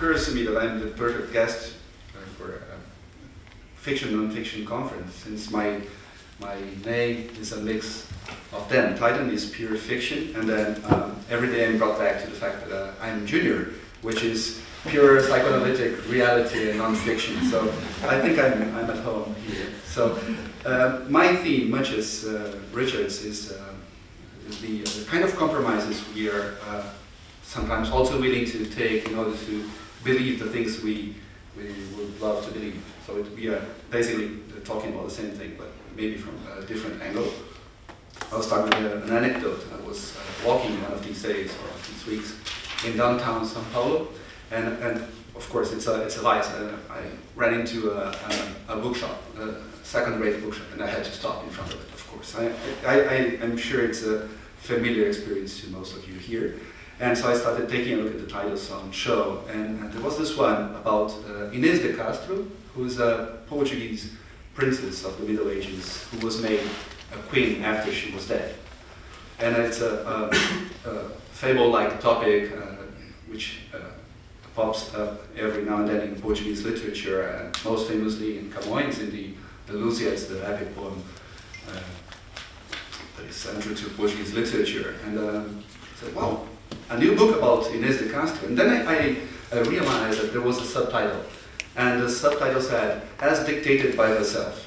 occurs to me that I'm the perfect guest uh, for a fiction non-fiction conference, since my my name is a mix of them. Titan is pure fiction, and then um, every day I'm brought back to the fact that uh, I'm junior, which is pure psychoanalytic reality and non-fiction. So I think I'm, I'm at home here. So uh, my theme, much as uh, Richard's, is, uh, the, the, kind of compromises we are uh, sometimes also willing to take in order to believe the things we, we would love to believe. So it, we are basically talking about the same thing, but maybe from a different angle. I'll start with an anecdote. I was uh, walking one of these days or these weeks in downtown Sao Paulo, and, and of course it's a, it's a lie. Uh, I ran into a, a, a bookshop, a second-rate bookshop, and I had to stop in front of it, of course. I, I, I, I'm sure it's a familiar experience to most of you here. And so I started taking a look at the titles on show, and, and there was this one about uh, Inês de Castro, who's a Portuguese princess of the Middle Ages who was made a queen after she was dead. And it's a, a, a fable-like topic uh, which uh, pops up every now and then in Portuguese literature, and most famously in Camões, in the, the Lusíadas, the epic poem uh, that is central to Portuguese literature. And um, I said, wow, a new book about Inês de Castro. And then I, I, I realized that there was a subtitle and the subtitle said, as dictated by herself,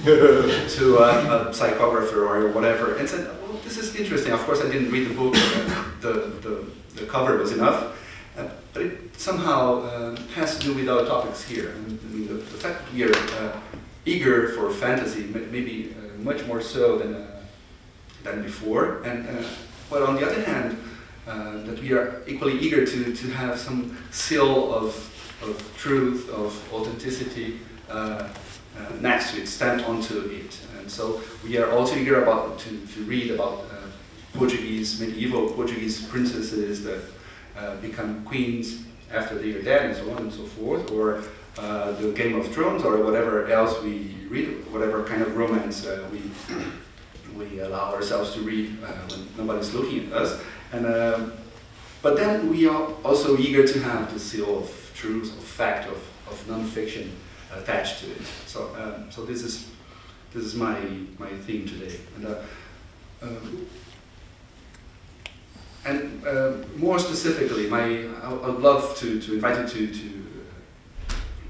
to a, a, psychographer or whatever, and said, well, this is interesting. Of course, I didn't read the book, the, the, the cover was enough, uh, but it somehow uh, has to do with our topics here. I mean, the, the fact that we are uh, eager for fantasy, maybe uh, much more so than, uh, than before, and, uh, but on the other hand, that we are equally eager to, to have some seal of of truth, of authenticity uh, uh, next to it, stamped onto it. And so we are also eager about to, to read about uh, Portuguese, medieval Portuguese princesses that become queens after they are dead and so on and so forth, or uh, the Game of Thrones or whatever else we read, whatever kind of romance uh, we we allow ourselves to read uh, when nobody's looking at us. And um, but then we are also eager to have the seal of truth of fact of, of non-fiction attached to it. So, um, so this is this is my my theme today. And, uh, um, and uh, more specifically, my I would love to, to invite you to, to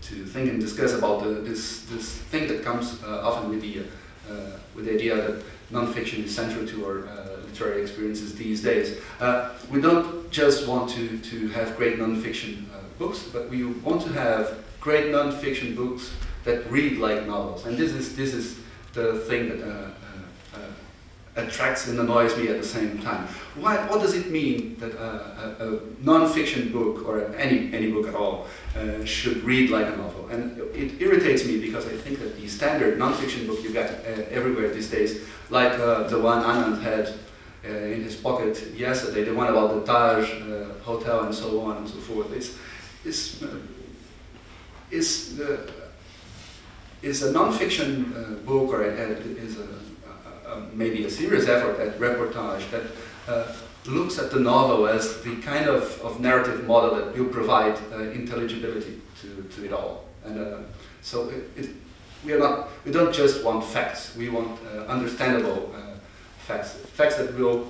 to think and discuss about the, this this thing that comes uh, often with the uh, with the idea that nonfiction is central to our uh, literary experiences these days. Uh, we don't just want to to have great nonfiction books, but we want to have great non-fiction books that read like novels. And this is, this is the thing that uh, uh, uh, attracts and annoys me at the same time. Why, what does it mean that uh, a, a non-fiction book, or any, any book at all, uh, should read like a novel? And it irritates me because I think that the standard non-fiction book you get uh, everywhere these days, like the one Anand had in his pocket yesterday, the one about the Taj Hotel and so on and so forth, is is, uh, is a nonfiction uh, book or is a, a, maybe a serious effort at reportage that uh, looks at the novel as the kind of, of narrative model that will provide uh, intelligibility to, to it all. And uh, so it, it, we are not, we don't just want facts, we want uh, understandable facts, facts that will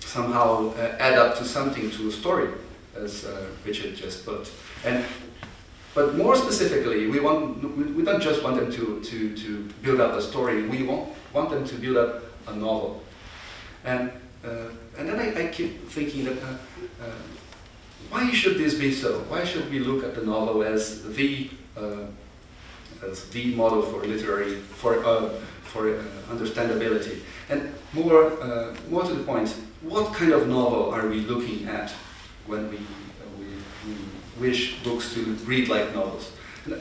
somehow add up to something, to a story, as Richard just put. And, but more specifically, we, want, we don't just want them to, to, to build up a story, we want, want them to build up a novel. And, uh, and then I, I, keep thinking that, uh, uh, why should this be so? Why should we look at the novel as the, uh, as the model for literary, for, uh, for uh, understandability? And more, more to the point, what kind of novel are we looking at when we, we, we wish books to read like novels. And uh,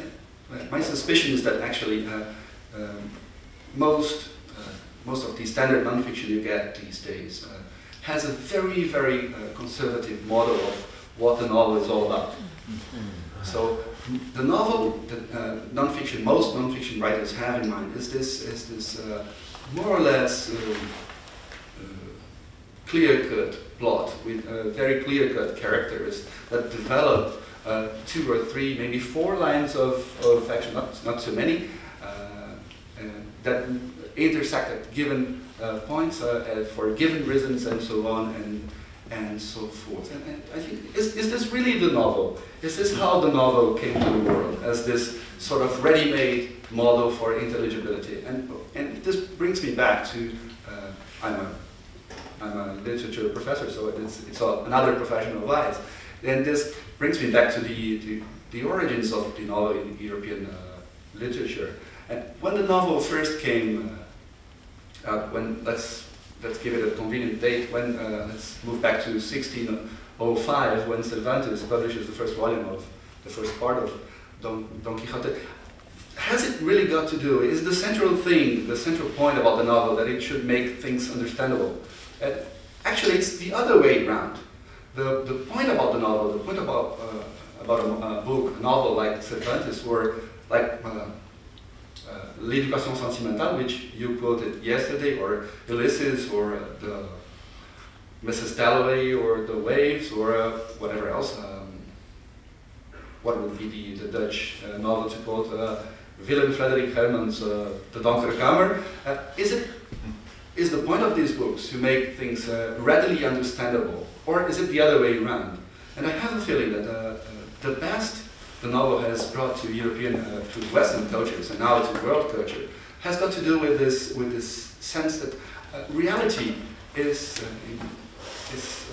my suspicion is that actually uh, um, most, uh, most of the standard nonfiction you get these days uh, has a very, very uh, conservative model of what the novel is all about. So the novel that uh, nonfiction, most nonfiction writers have in mind is this, is this more or less clear-cut plot with very clear-cut characters that develop uh, two or three, maybe four lines of, of action, not, not so many, uh, that intersect at given uh, points uh, for given reasons and so on and, and so forth. And, and, I think, is, is this really the novel? Is this how the novel came to the world, as this sort of ready-made model for intelligibility? And, and this brings me back to, uh, I'm, a, I'm a literature professor, so it's, it's another profession of lies. And this brings me back to the, the, the origins of the novel in European uh, literature. And when the novel first came uh, out, when let's let's give it a convenient date, when uh, let's move back to 1605, when Cervantes publishes the first volume of the first part of Don, Don Quixote. Has it really got to do? Is the central thing, the central point about the novel, that it should make things understandable? Uh, actually, it's the other way around. The, the point about the novel, the point about, uh, about a, a, book, a novel like Cervantes, or like uh, uh, L'éducation sentimentale, which you quoted yesterday, or Ulysses, or uh, the Mrs. Dalloway, or The Waves, or uh, whatever else. Um, what would be the, the Dutch uh, novel to quote? Willem Frederik Hermans' The Donkere Kamer. is it is the point of these books to make things uh, readily understandable, or is it the other way around? And I have a feeling that uh, uh, the best the novel has brought to European, uh, to Western cultures, and now to world culture, has got to do with this, with this sense that uh, reality is, uh, is,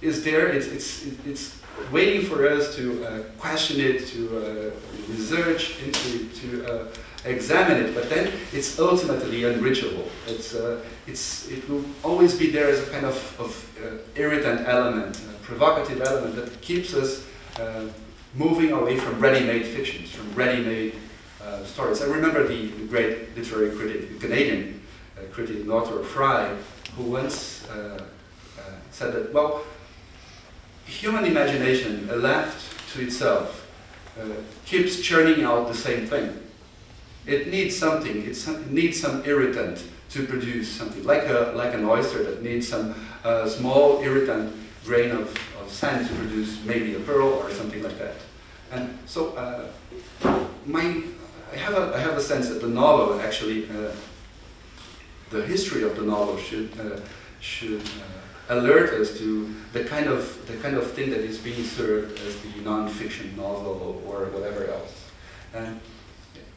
is there, it's, it's, it's waiting for us to question it, to research into, to examine it, but then it's ultimately unreachable. It's, uh, it's, it will always be there as a kind of, of uh, irritant element, provocative element that keeps us uh, moving away from ready-made fictions, from ready-made uh, stories. I remember the, the great literary critic, Canadian uh, critic Northrop Frye, who once uh, said that, well, human imagination, left to itself, keeps churning out the same thing it needs something, it needs some irritant to produce something, like, a, like an oyster that needs some uh, small irritant grain of, of sand to produce maybe a pearl or something like that. And so uh, my, I, have a, I have a sense that the novel actually, uh, the history of the novel should, uh, should uh, alert us to the kind, of, the kind of thing that is being served as the non-fiction novel or whatever else. And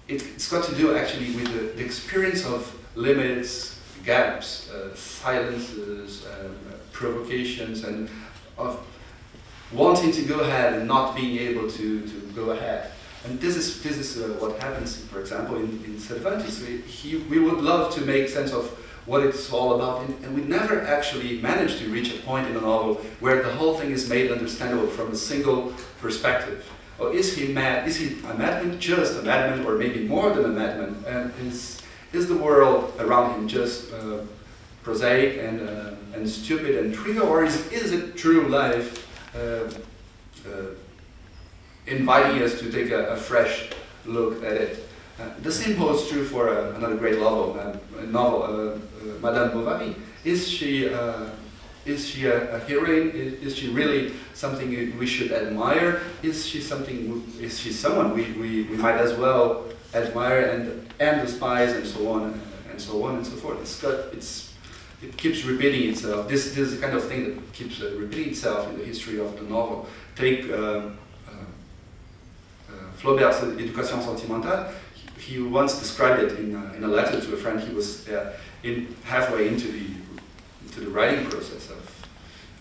it, has got to do actually with the, the experience of limits, gaps, uh, silences, um, provocations, and of wanting to go ahead and not being able to, to go ahead. And this is, this is uh, what happens, for example, in, in Cervantes. We, he, we would love to make sense of what it's all about, and, and we never actually manage to reach a point in the novel where the whole thing is made understandable from a single perspective. Or is he mad? Is he a madman, just a madman, or maybe more than a madman? And is, is the world around him just uh, prosaic and, uh, and stupid and trivial, or is, is it true life Uh, uh, inviting us to take a, a, fresh look at it? Uh, the same holds true for uh, another great uh, novel, novel Madame Bovary. Is she is she a, a heroine? Is, is, she really something we should admire? Is she something? Is she someone we, we, we might as well admire and and despise and so on and so on and so forth? Got it's it keeps repeating itself. This, this is the kind of thing that keeps uh, repeating itself in the history of the novel. Take uh, uh, uh Flaubert's Éducation sentimentale. He, once described it in, in a letter to a friend. He was uh, in halfway into the to the writing process of,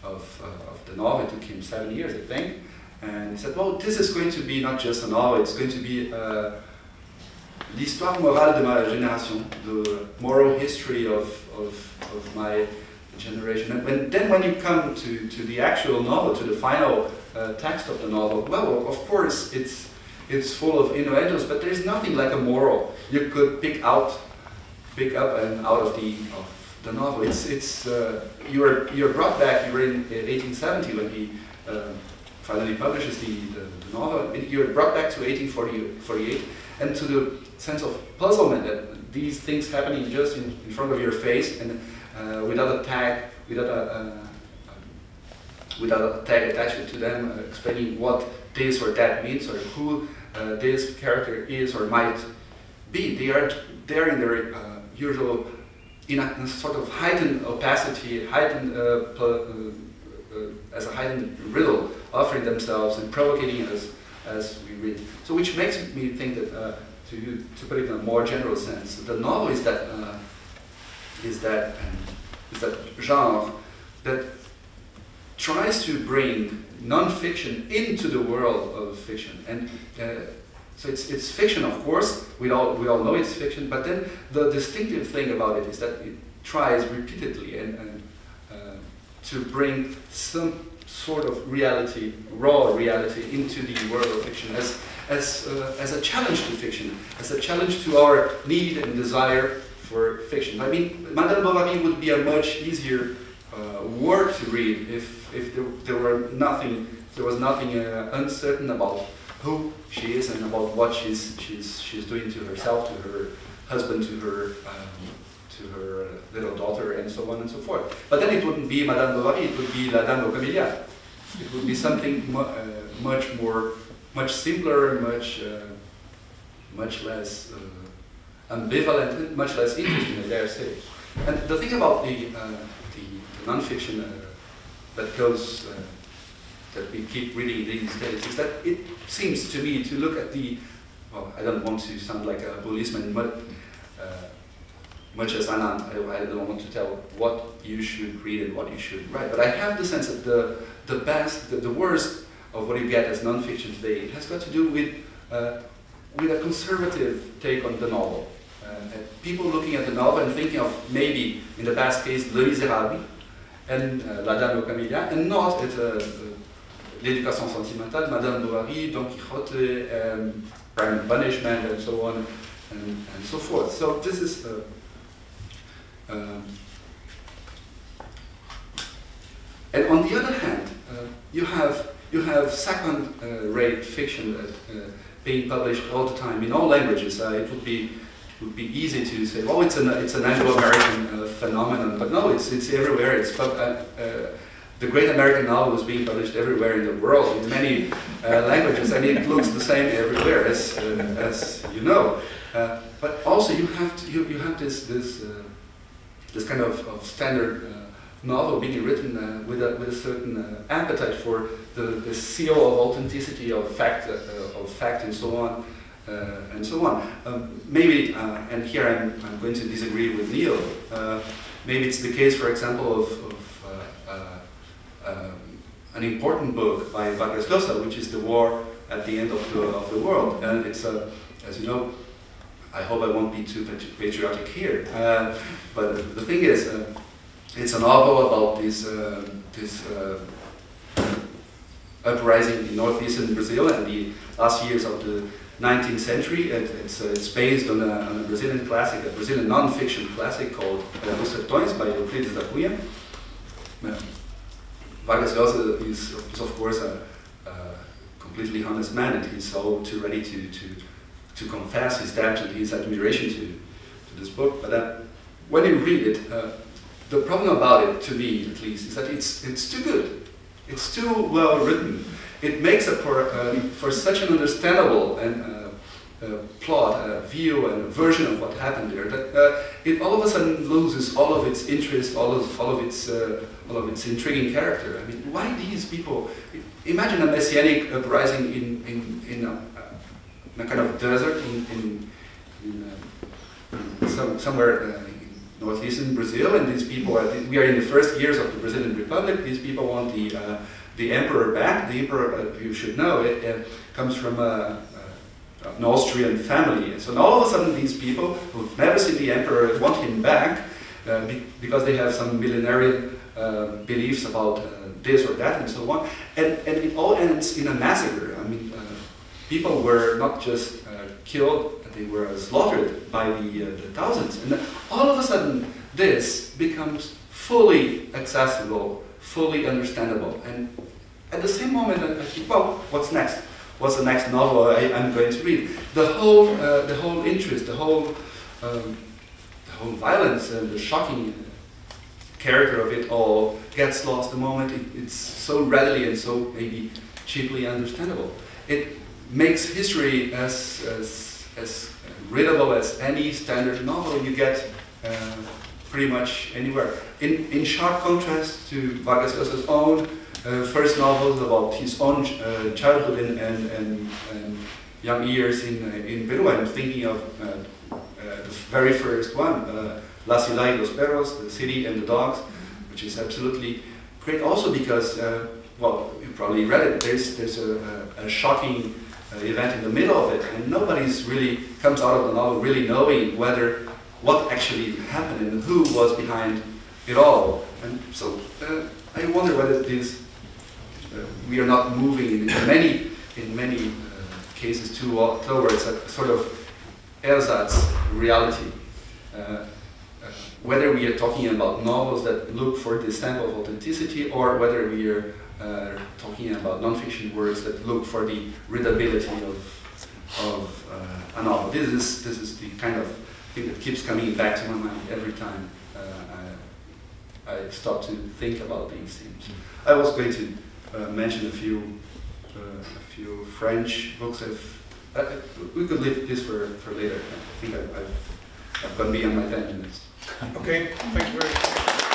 of, uh, of the novel. It took him seven years, I think. And he said, well, this is going to be not just a novel, it's going to be l'histoire morale de ma génération, the moral history of, of, of my generation. And when, then when you come to, to the actual novel, to the final uh, text of the novel, well, of course, it's, it's full of innuendos, but there's nothing like a moral you could pick out, pick up and out of the, of the novel. It's, it's, uh, you're, you're brought back, you were in 1870 when he uh, finally publishes the, the, You're brought back to 1848 and to the sense of puzzlement that these things happening just in, in front of your face and uh, without a tag, without a, a, without a tag attached to them, uh, explaining what this or that means or who uh, this character is or might be. They are there in their uh, usual, in a, in a, sort of heightened opacity, heightened uh, uh, as a heightened riddle, offering themselves and provoking us as we read. So, which makes me think that, to, to put it in a more general sense, the novel is that is that um, is that genre that tries to bring non-fiction into the world of fiction. And uh, so it's, it's fiction, of course, we all, we all know it's fiction, but then the distinctive thing about it is that it tries repeatedly and, and uh, to bring some sort of reality, raw reality, into the world of fiction as, as, uh, as a challenge to fiction, as a challenge to our need and desire for fiction. I mean, Madame Bovary would be a much easier uh, word to read if, if there, there were nothing, there was nothing uh, uncertain about who she is and about what she's, she's, she's doing to herself, to her husband, to her, um, to her little daughter, and so on and so forth. But then it wouldn't be Madame Bovary, it would be La Dame aux Camélias. It would be something mu uh, much more, much simpler, much, uh, much less uh, ambivalent, much less interesting, I dare say. And the thing about the, uh, the, the nonfiction uh, that goes that we keep reading these days is that it seems to me to look at the, well, I don't want to sound like a policeman, but uh, much as Anand, I, I, don't want to tell what you should read and what you should write, but I have the sense that the, the best, the, the worst of what you get as nonfiction today has got to do with, uh, with a conservative take on the novel. Uh, people looking at the novel and thinking of maybe, in the best case, Le Misérables and uh, La Dame aux Camélias, and not at a, l'éducation sentimentale, Madame Bovary, Don Quixote, um, Crime and Punishment, and so on, and, and so forth. So this is uh, um, and on the other hand, uh, you have you have second-rate uh, fiction that, uh, being published all the time in all languages. Uh, it would be would be easy to say, well, it's an it's an Anglo-American phenomenon, but no, it's it's everywhere. It's the great American novel was being published everywhere in the world in many uh, languages, and it looks the same everywhere, as, uh, as you know. Uh, but also, you have to, you, you have this this this kind of, of standard uh, novel being written uh, with a with a certain appetite for the, the seal of authenticity of fact of fact and so on. and so on. Um, maybe, and here I'm, I'm going to disagree with Neil. maybe it's the case, for example, of, of um, an important book by Vargas Llosa, which is The War at the End of the, of the World. And it's, a, as you know, I hope I won't be too patriotic here. Uh, but the thing is, uh, it's a novel about this, uh, this uh, uprising in northeastern Brazil and the last years of the 19th century. It, it's, uh, it's based on a, on a, Brazilian classic, a Brazilian non-fiction classic called uh, Os Sertões by Euclides da Cunha. Vargas Llosa is, is of course a, a, completely honest man and he's so too ready to, to, to confess his debt and his admiration to, to this book. But uh, when you read it, uh, the problem about it, to me at least, is that it's, it's too good. It's too well written. It makes up for, uh, for such an understandable and uh, uh, plot, a view, and a version of what happened there, that uh, it all of a sudden loses all of its interest, all of, all of its, uh, all of its intriguing character. I mean, why these people? Imagine a messianic uprising in, in, in, a, in a kind of desert in, in, in uh, some, somewhere uh, in northeastern Brazil, and these people are, we are in the first years of the Brazilian Republic, these people want the, the emperor back. The emperor, you should know, it comes from a an Austrian family. And so all of a sudden these people who've never seen the emperor want him back uh, be because they have some millenarian uh, beliefs about uh, this or that and so on. And, and it all ends in a massacre. I mean, uh, people were not just uh, killed, they were slaughtered by the, uh, the thousands. And all of a sudden this becomes fully accessible, fully understandable. And at the same moment, I think, well, what's next? what's the next novel I, am going to read. The whole, uh, the whole interest, the whole, um, the whole violence and the shocking character of it all gets lost the moment it, it's so readily and so maybe cheaply understandable. It makes history as, as, as readable as any standard novel. You get uh, pretty much anywhere. In, in sharp contrast to Vargas Llosa's own uh, first novels about his own uh, childhood and, and, and, and, young years in, uh, in Peru, I'm thinking of uh, uh, the very first one, La Ciudad y los Perros, The City and the Dogs, which is absolutely great. Also because, well, you probably read it, there's, there's a, a, a shocking event in the middle of it, and nobody's really comes out of the novel really knowing whether what actually happened and who was behind it all. And so uh, I wonder whether this uh, we are not moving in, many in many uh, cases too, towards a sort of ersatz reality. Uh, uh, whether we are talking about novels that look for this stamp of authenticity or whether we are uh, talking about nonfiction works that look for the readability of, of uh, a novel. This is, this is the kind of thing that keeps coming back to my mind every time uh, I, I stop to think about these themes. I was going to uh, mention a few, uh, a few French books. I've, we could leave this for, for later. I think I've, I've, I've gone beyond my 10 minutes. Okay, thank you very much.